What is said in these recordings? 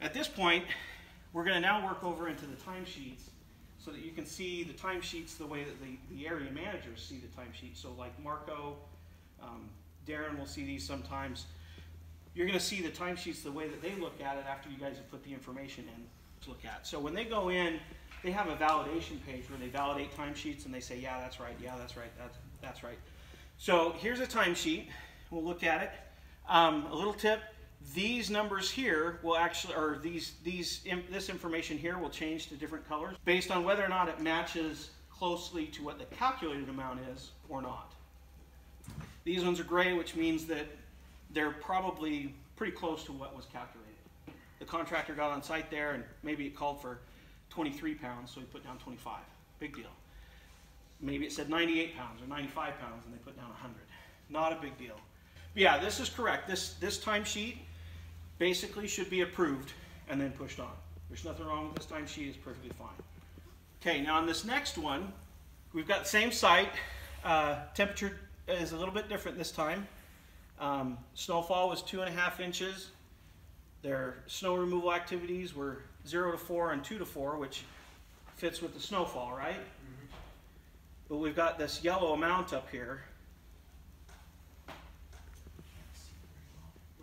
At this point, we're going to now work over into the timesheets so that you can see the timesheets the way that the, the area managers see the timesheets. So like Marco, um, Darren will see these sometimes. You're going to see the timesheets the way that they look at it after you guys have put the information in to look at. So when they go in, they have a validation page where they validate timesheets and they say, yeah, that's right, yeah, that's right, that's, that's right. So here's a timesheet. We'll look at it. Um, a little tip, these numbers here will actually, or these, these, this information here will change to different colors based on whether or not it matches closely to what the calculated amount is or not. These ones are gray, which means that they're probably pretty close to what was calculated. The contractor got on site there and maybe it called for 23 pounds, so he put down 25. Big deal. Maybe it said 98 pounds or 95 pounds and they put down 100. Not a big deal. Yeah, this is correct. This, this timesheet basically should be approved and then pushed on. There's nothing wrong with this timesheet, it's perfectly fine. Okay, now on this next one, we've got the same site. Uh, temperature is a little bit different this time. Um, snowfall was two and a half inches. Their snow removal activities were zero to four and two to four, which fits with the snowfall, right? Mm -hmm. But we've got this yellow amount up here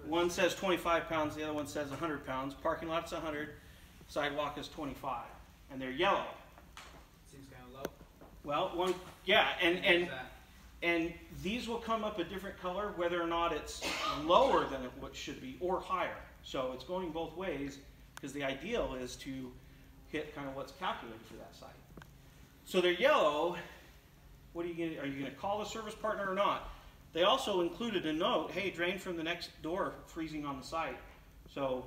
One says 25 pounds, the other one says 100 pounds. Parking lot's 100, sidewalk is 25, and they're yellow. Seems kind of low. Well, one, yeah, and and and these will come up a different color whether or not it's lower than it what should be or higher. So it's going both ways because the ideal is to hit kind of what's calculated for that site. So they're yellow. What are you going? Are you going to call the service partner or not? They also included a note, hey, drain from the next door, freezing on the site. So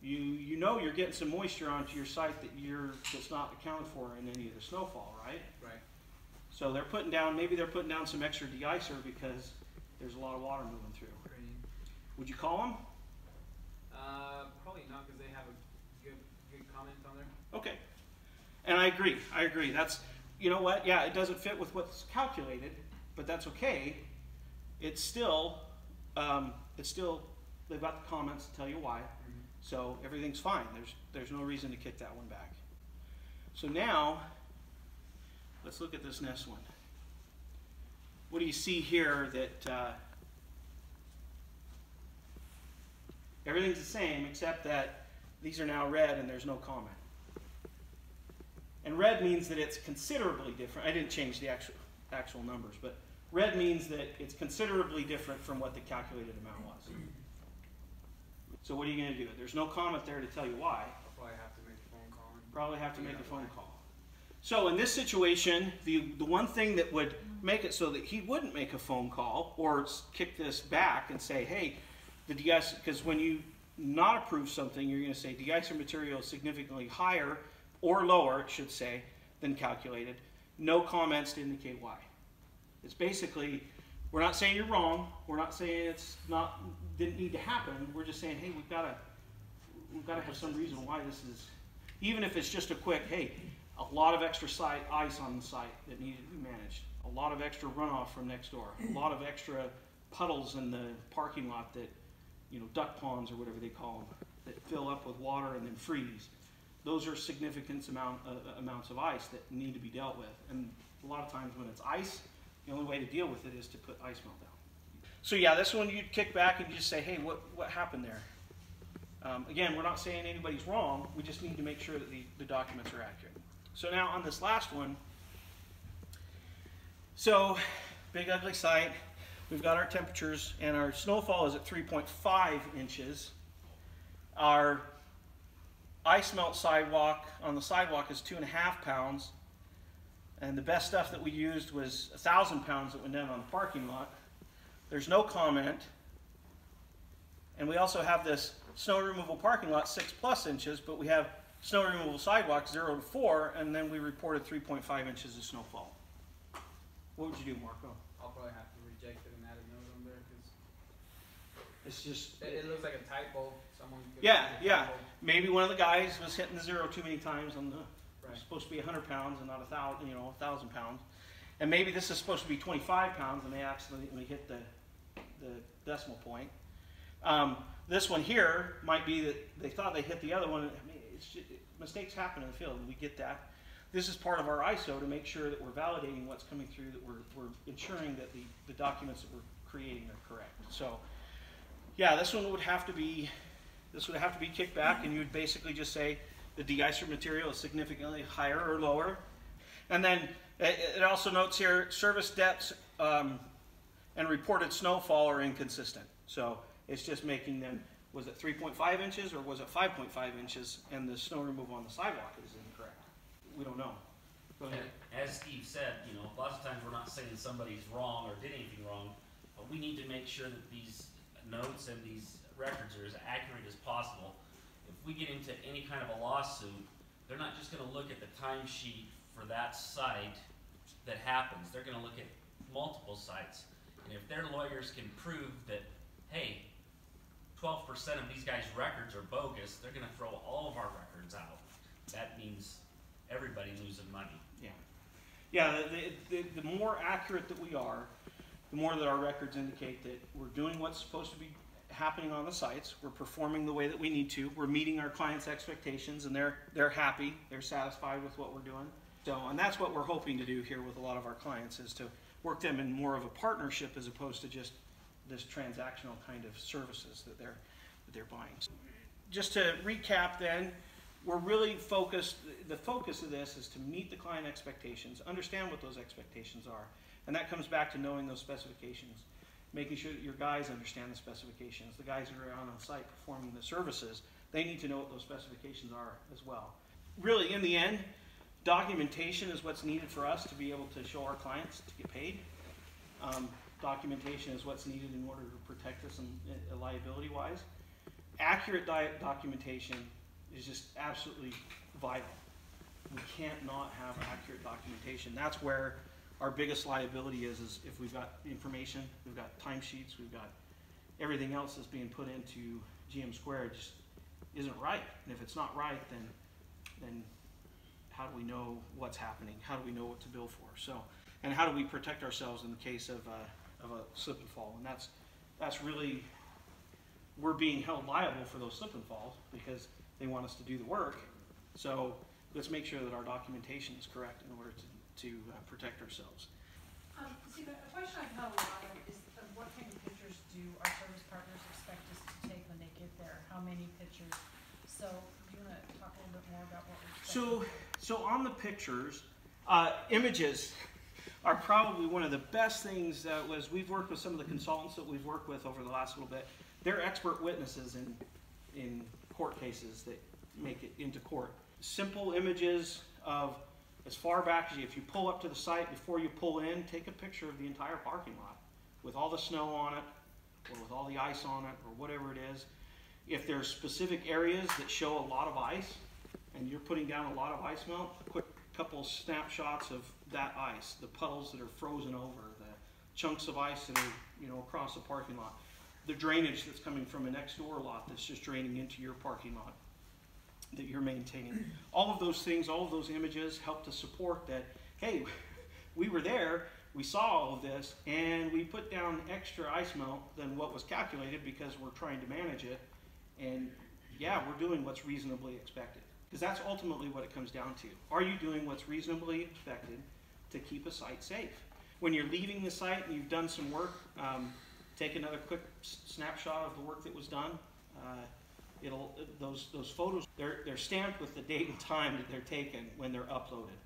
you, you know you're getting some moisture onto your site that you're, that's not accounted for in any of the snowfall, right? Right. So they're putting down, maybe they're putting down some extra de-icer because there's a lot of water moving through. Would you call them? Uh, probably not because they have a good, good comment on there. Okay. And I agree, I agree. That's, you know what, yeah, it doesn't fit with what's calculated, but that's okay it's still, um, it's still, they've got the comments to tell you why. Mm-hmm. So everything's fine. There's, there's no reason to kick that one back. So now, let's look at this next one. What do you see here that uh, everything's the same except that these are now red and there's no comment. And red means that it's considerably different. I didn't change the actual, actual numbers, but Red means that it's considerably different from what the calculated amount was. So what are you going to do? There's no comment there to tell you why. I'll probably have to make a phone call. Probably have to make a phone call. So in this situation, the, the one thing that would make it so that he wouldn't make a phone call or kick this back and say, hey, the de-icer, because when you not approve something, you're going to say de-icer material is significantly higher or lower, it should say, than calculated. No comments to indicate why. It's basically, we're not saying you're wrong. We're not saying it's not didn't need to happen. We're just saying, hey, we've got to we've got to have some reason why this is, even if it's just a quick, hey, a lot of extra site ice on the site that needed to be managed, a lot of extra runoff from next door, a lot of extra puddles in the parking lot that, you know, duck ponds or whatever they call them, that fill up with water and then freeze. Those are significant amount, uh, amounts of ice that need to be dealt with. And a lot of times when it's ice, the only way to deal with it is to put ice melt down. So yeah, this one you'd kick back and you just say, hey, what, what happened there? Um, again, we're not saying anybody's wrong. We just need to make sure that the, the documents are accurate. So now on this last one, so big ugly site, we've got our temperatures and our snowfall is at 3.5 inches. Our ice melt sidewalk on the sidewalk is two and a half pounds. And the best stuff that we used was a thousand pounds that went down on the parking lot. There's no comment. And we also have this snow removal parking lot, six plus inches, but we have snow removal sidewalk, zero to four, and then we reported 3.5 inches of snowfall. What would you do, Marco? I'll probably have to reject it and add a note on there because it's just. It, it, looks like a typo. Someone. Yeah, yeah. Maybe one of the guys was hitting the zero too many times on the Right. It's supposed to be 100 pounds and not a thousand, you know, a thousand pounds. And maybe this is supposed to be 25 pounds and they accidentally hit the, the decimal point. Um, this one here might be that they thought they hit the other one. I mean, it's ju- mistakes happen in the field, and we get that. This is part of our ISO to make sure that we're validating what's coming through, that we're, we're ensuring that the, the documents that we're creating are correct. So, yeah, this one would have to be, this would have to be kicked back, and you would basically just say the de-icer material is significantly higher or lower. And then it, it also notes here, service depths um, and reported snowfall are inconsistent. So it's just making them, was it 3.5 inches or was it 5.5 inches? And the snow removal on the sidewalk is incorrect. We don't know. As Steve said, you know, lots of times we're not saying somebody's wrong or did anything wrong, but we need to make sure that these notes and these records are as accurate as possible. If we get into any kind of a lawsuit, they're not just gonna look at the timesheet for that site that happens, they're gonna look at multiple sites. And if their lawyers can prove that, hey, twelve percent of these guys' records are bogus, they're gonna throw all of our records out. That means everybody losing money. Yeah. Yeah, the, the, the more accurate that we are, the more that our records indicate that we're doing what's supposed to be happening on the sites, we're performing the way that we need to, we're meeting our clients' expectations, and they're, they're happy, they're satisfied with what we're doing. So, and that's what we're hoping to do here with a lot of our clients, is to work them in more of a partnership as opposed to just this transactional kind of services that they're, that they're buying. Just to recap then, we're really focused, the focus of this is to meet the client expectations, understand what those expectations are. And that comes back to knowing those specifications, making sure that your guys understand the specifications. The guys that are out on site performing the services, they need to know what those specifications are as well. Really, in the end, documentation is what's needed for us to be able to show our clients to get paid. Um, documentation is what's needed in order to protect us in, in liability wise. Accurate documentation is just absolutely vital. We can't not have accurate documentation. That's where our biggest liability is, is if we've got information, we've got timesheets, we've got everything else that's being put into GM squared just isn't right. And if it's not right, then, then how do we know what's happening? How do we know what to bill for? So, and how do we protect ourselves in the case of a, of a slip and fall? And that's, that's really, we're being held liable for those slip and falls because they want us to do the work. So let's make sure that our documentation is correct in order to, to uh, protect ourselves. Um, Steve, a question I've had a lot of is of what kind of pictures do our service partners expect us to take when they get there? How many pictures? So, do you wanna talk a little bit more about what we're? So, so on the pictures, uh, images are probably one of the best things that was, we've worked with some of the consultants that we've worked with over the last little bit. They're expert witnesses in, in court cases that make it into court. Simple images of as far back as you, if you pull up to the site before you pull in, take a picture of the entire parking lot with all the snow on it, or with all the ice on it, or whatever it is. If there's specific areas that show a lot of ice, and you're putting down a lot of ice melt, a quick couple snapshots of that ice, the puddles that are frozen over, the chunks of ice that are, you know, across the parking lot, the drainage that's coming from a next door lot that's just draining into your parking lot that you're maintaining. All of those things, all of those images help to support that, hey, we were there, we saw all of this, and we put down extra ice melt than what was calculated because we're trying to manage it. And yeah, we're doing what's reasonably expected. Because that's ultimately what it comes down to. Are you doing what's reasonably expected to keep a site safe? When you're leaving the site and you've done some work, um, take another quick snapshot of the work that was done. Uh, it'll those those photos they're they're stamped with the date and time that they're taken when they're uploaded.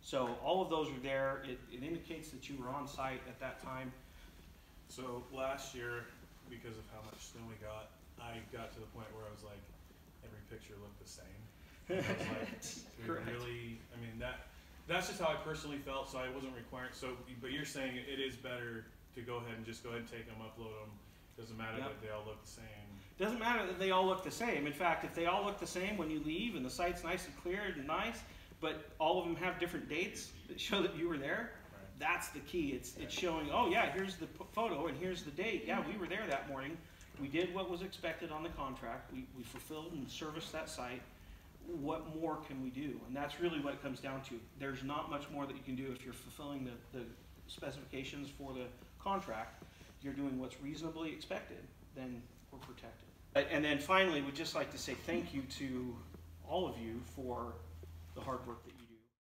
So all of those are there. It, it indicates that you were on site at that time. So last year, because of how much snow we got, I got to the point where I was like, every picture looked the same. I was like, Correct. really, I mean, that, that's just how I personally felt, so I wasn't requiring, so, but you're saying it is better to go ahead and just go ahead and take them, upload them, doesn't matter Yep. that they all look the same. Doesn't matter that they all look the same. In fact, if they all look the same when you leave and the site's nice and clear and nice, but all of them have different dates that show that you were there, Right. that's the key. It's, it's showing, oh yeah, here's the p- photo and here's the date. Yeah, we were there that morning. We did what was expected on the contract. We, we fulfilled and serviced that site. What more can we do? And that's really what it comes down to. There's not much more that you can do if you're fulfilling the, the specifications for the contract. You're doing what's reasonably expected, then we're protected. And then finally, we'd just like to say thank you to all of you for the hard work that you